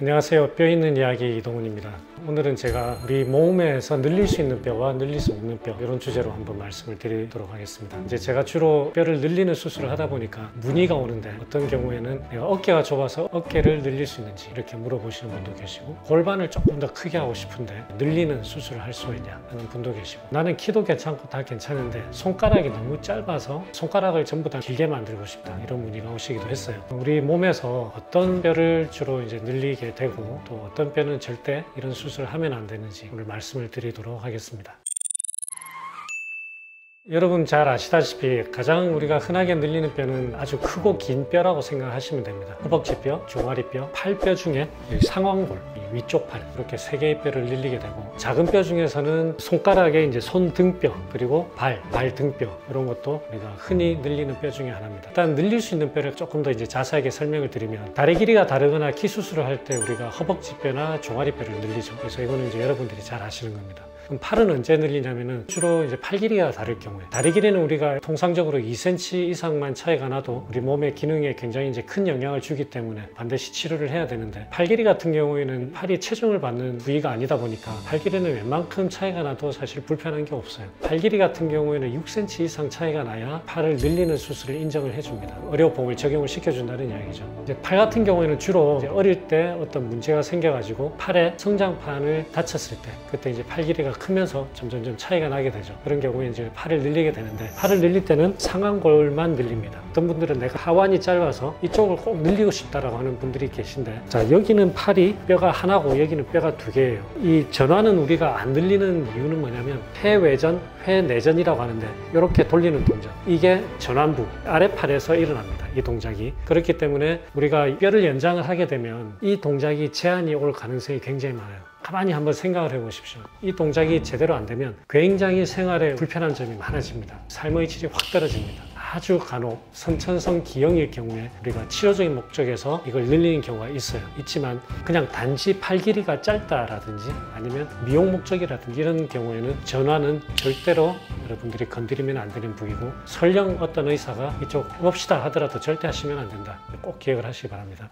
안녕하세요. 뼈 있는 이야기 이동훈입니다. 오늘은 제가 우리 몸에서 늘릴 수 있는 뼈와 늘릴 수 없는 뼈 이런 주제로 한번 말씀을 드리도록 하겠습니다. 이제 제가 주로 뼈를 늘리는 수술을 하다 보니까 문의가 오는데 어떤 경우에는 내가 어깨가 좁아서 어깨를 늘릴 수 있는지 이렇게 물어보시는 분도 계시고 골반을 조금 더 크게 하고 싶은데 늘리는 수술을 할 수 있냐 하는 분도 계시고 나는 키도 괜찮고 다 괜찮은데 손가락이 너무 짧아서 손가락을 전부 다 길게 만들고 싶다 이런 문의가 오시기도 했어요. 우리 몸에서 어떤 뼈를 주로 이제 늘리게 되고 또 어떤 뼈는 절대 이런 수술을 하면 안 되는지 오늘 말씀을 드리도록 하겠습니다. 여러분 잘 아시다시피 가장 우리가 흔하게 늘리는 뼈는 아주 크고 긴 뼈라고 생각하시면 됩니다. 허벅지 뼈, 종아리 뼈, 팔뼈 중에 상완골, 위쪽 팔 이렇게 세 개의 뼈를 늘리게 되고 작은 뼈 중에서는 손가락의 이제 손등뼈 그리고 발, 발등뼈 이런 것도 우리가 흔히 늘리는 뼈 중에 하나입니다. 일단 늘릴 수 있는 뼈를 조금 더 이제 자세하게 설명을 드리면 다리 길이가 다르거나 키 수술을 할 때 우리가 허벅지 뼈나 종아리 뼈를 늘리죠. 그래서 이거는 이제 여러분들이 잘 아시는 겁니다. 그럼 팔은 언제 늘리냐면은 주로 이제 팔 길이가 다를 경우 에 다리 길이는 우리가 통상적으로 2cm 이상만 차이가 나도 우리 몸의 기능에 굉장히 이제 큰 영향을 주기 때문에 반드시 치료를 해야 되는데 팔 길이 같은 경우에는 팔이 체중을 받는 부위가 아니다 보니까 팔 길이는 웬만큼 차이가 나도 사실 불편한 게 없어요. 팔 길이 같은 경우에는 6cm 이상 차이가 나야 팔을 늘리는 수술을 인정을 해줍니다. 의료보험을 적용을 시켜준다는 이야기죠. 이제 팔 같은 경우에는 주로 어릴 때 어떤 문제가 생겨가지고 팔의 성장판을 다쳤을 때 그때 이제 팔 길이가 크면서 점점점 차이가 나게 되죠. 그런 경우에 이제 팔을 늘리게 되는데 팔을 늘릴 때는 상완골만 늘립니다. 어떤 분들은 내가 하완이 짧아서 이쪽을 꼭 늘리고 싶다라고 하는 분들이 계신데 자 여기는 팔이 뼈가 하나고 여기는 뼈가 두 개예요. 이 전환은 우리가 안 늘리는 이유는 뭐냐면 폐외전, 폐내전이라고 하는데 이렇게 돌리는 동작 이게 전환부 아래팔에서 일어납니다. 이 동작이 그렇기 때문에 우리가 뼈를 연장을 하게 되면 이 동작이 제한이 올 가능성이 굉장히 많아요. 가만히 한번 생각을 해보십시오. 이 동작이 제대로 안 되면 굉장히 생활에 불편한 점이 많아집니다. 삶의 질이 확 떨어집니다. 아주 간혹 선천성 기형일 경우에 우리가 치료적인 목적에서 이걸 늘리는 경우가 있어요. 있지만 그냥 단지 팔 길이가 짧다라든지 아니면 미용 목적이라든지 이런 경우에는 전화는 절대로 여러분들이 건드리면 안 되는 부위고 설령 어떤 의사가 이쪽 해봅시다 하더라도 절대 하시면 안 된다. 꼭 기억을 하시기 바랍니다.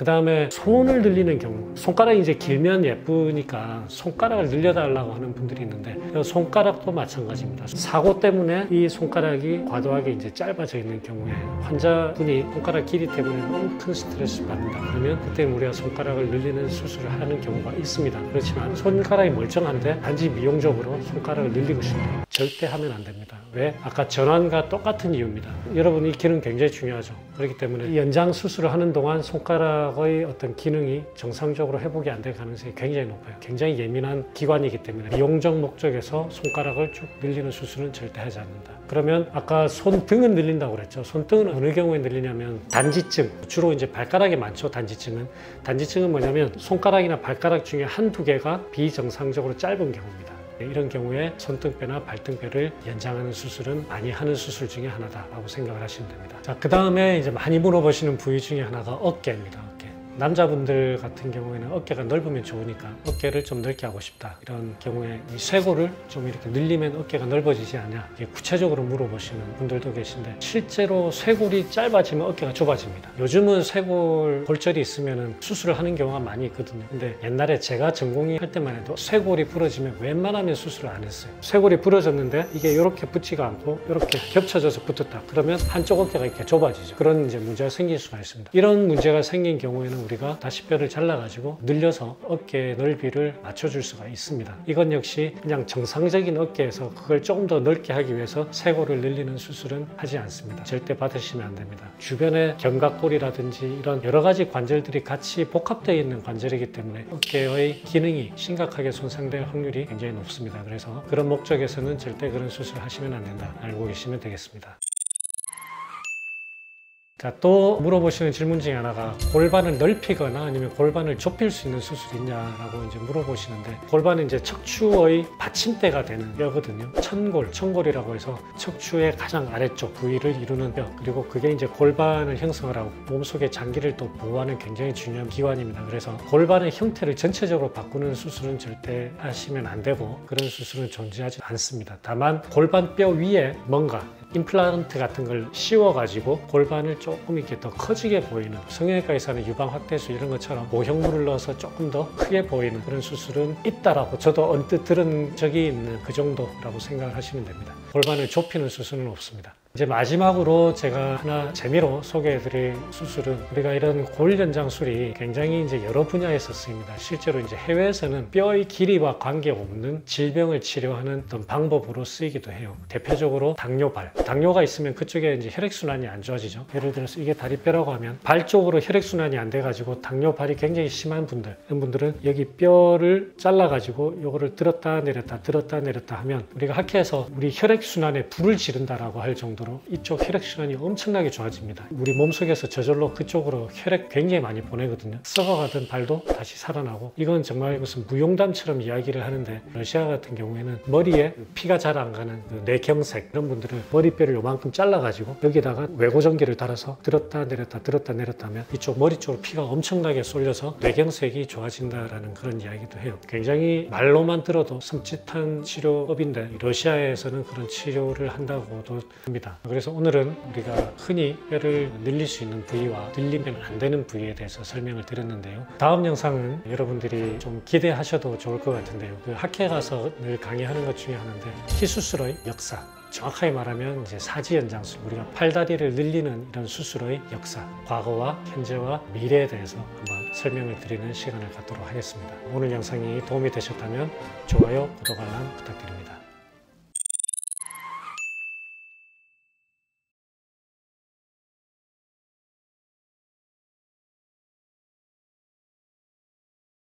그 다음에 손을 늘리는 경우. 손가락이 이제 길면 예쁘니까 손가락을 늘려달라고 하는 분들이 있는데 손가락도 마찬가지입니다. 사고 때문에 이 손가락이 과도하게 이제 짧아져 있는 경우에 환자분이 손가락 길이 때문에 너무 큰 스트레스를 받는다 그러면 그때 우리가 손가락을 늘리는 수술을 하는 경우가 있습니다. 그렇지만 손가락이 멀쩡한데 단지 미용적으로 손가락을 늘리고 싶다. 절대 하면 안 됩니다. 왜? 아까 전환과 똑같은 이유입니다. 여러분 이 기능 굉장히 중요하죠. 그렇기 때문에 연장 수술을 하는 동안 손가락 의 어떤 기능이 정상적으로 회복이 안 될 가능성이 굉장히 높아요. 굉장히 예민한 기관이기 때문에 미용적 목적에서 손가락을 쭉 늘리는 수술은 절대 하지 않는다. 그러면 아까 손등은 늘린다고 그랬죠. 손등은 어느 경우에 늘리냐면 단지증, 주로 이제 발가락에 많죠. 단지증은 단지증은 뭐냐면 손가락이나 발가락 중에 한두 개가 비정상적으로 짧은 경우입니다. 이런 경우에 손등뼈나 발등뼈를 연장하는 수술은 많이 하는 수술 중에 하나다라고 생각을 하시면 됩니다. 자, 그 다음에 이제 많이 물어보시는 부위 중에 하나가 어깨입니다. 남자분들 같은 경우에는 어깨가 넓으면 좋으니까 어깨를 좀 넓게 하고 싶다. 이런 경우에 이 쇄골을 좀 이렇게 늘리면 어깨가 넓어지지 않냐? 이게 구체적으로 물어보시는 분들도 계신데 실제로 쇄골이 짧아지면 어깨가 좁아집니다. 요즘은 쇄골 골절이 있으면 수술을 하는 경우가 많이 있거든요. 근데 옛날에 제가 전공의 할 때만 해도 쇄골이 부러지면 웬만하면 수술을 안 했어요. 쇄골이 부러졌는데 이게 이렇게 붙지가 않고 이렇게 겹쳐져서 붙었다. 그러면 한쪽 어깨가 이렇게 좁아지죠. 그런 이제 문제가 생길 수가 있습니다. 이런 문제가 생긴 경우에는 우리가 다시 뼈를 잘라가지고 늘려서 어깨 넓이를 맞춰줄 수가 있습니다. 이건 역시 그냥 정상적인 어깨에서 그걸 조금 더 넓게 하기 위해서 쇄골을 늘리는 수술은 하지 않습니다. 절대 받으시면 안 됩니다. 주변에 견갑골이라든지 이런 여러 가지 관절들이 같이 복합되어 있는 관절이기 때문에 어깨의 기능이 심각하게 손상될 확률이 굉장히 높습니다. 그래서 그런 목적에서는 절대 그런 수술을 하시면 안 된다. 알고 계시면 되겠습니다. 자, 또 물어보시는 질문 중에 하나가 골반을 넓히거나 아니면 골반을 좁힐 수 있는 수술이 있냐라고 이제 물어보시는데 골반은 이제 척추의 받침대가 되는 뼈거든요. 천골, 천골이라고 해서 척추의 가장 아래쪽 부위를 이루는 뼈 그리고 그게 이제 골반을 형성을 하고 몸속의 장기를 또 보호하는 굉장히 중요한 기관입니다. 그래서 골반의 형태를 전체적으로 바꾸는 수술은 절대 하시면 안 되고 그런 수술은 존재하지 않습니다. 다만 골반 뼈 위에 뭔가 임플란트 같은 걸 씌워가지고 골반을 조금 이렇게 더 커지게 보이는 성형외과에서 하는 유방 확대술 이런 것처럼 모형물을 넣어서 조금 더 크게 보이는 그런 수술은 있다라고 저도 언뜻 들은 적이 있는 그 정도라고 생각을 하시면 됩니다. 골반을 좁히는 수술은 없습니다. 이제 마지막으로 제가 하나 재미로 소개해드릴 수술은 우리가 이런 골 연장술이 굉장히 이제 여러 분야에서 쓰입니다. 실제로 이제 해외에서는 뼈의 길이와 관계없는 질병을 치료하는 어떤 방법으로 쓰이기도 해요. 대표적으로 당뇨발. 당뇨가 있으면 그쪽에 이제 혈액순환이 안 좋아지죠. 예를 들어서 이게 다리뼈라고 하면 발 쪽으로 혈액순환이 안 돼가지고 당뇨발이 굉장히 심한 분들, 이런 분들은 여기 뼈를 잘라가지고 이거를 들었다 내렸다 들었다 내렸다 하면 우리가 학회에서 우리 혈액순환에 불을 지른다라고 할 정도 정도로 이쪽 혈액순환이 엄청나게 좋아집니다. 우리 몸속에서 저절로 그쪽으로 혈액 굉장히 많이 보내거든요. 썩어가던 발도 다시 살아나고 이건 정말 무슨 무용담처럼 이야기를 하는데 러시아 같은 경우에는 머리에 피가 잘 안 가는 그 뇌경색 이런 분들은 머리뼈를 요만큼 잘라가지고 여기다가 외고전기를 달아서 들었다 내렸다 들었다 내렸다 하면 이쪽 머리 쪽으로 피가 엄청나게 쏠려서 뇌경색이 좋아진다라는 그런 이야기도 해요. 굉장히 말로만 들어도 섬찟한 치료법인데 러시아에서는 그런 치료를 한다고도 합니다. 있다. 그래서 오늘은 우리가 흔히 뼈를 늘릴 수 있는 부위와 늘리면 안 되는 부위에 대해서 설명을 드렸는데요. 다음 영상은 여러분들이 좀 기대하셔도 좋을 것 같은데요. 그 학회 가서 늘 강의하는 것 중에 하나인데 희수술의 역사. 정확하게 말하면 이제 사지 연장술, 우리가 팔다리를 늘리는 이런 수술의 역사, 과거와 현재와 미래에 대해서 한번 설명을 드리는 시간을 갖도록 하겠습니다. 오늘 영상이 도움이 되셨다면 좋아요, 구독 알람 부탁드립니다.